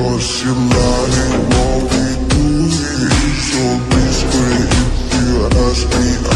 Cause your So please if you ask me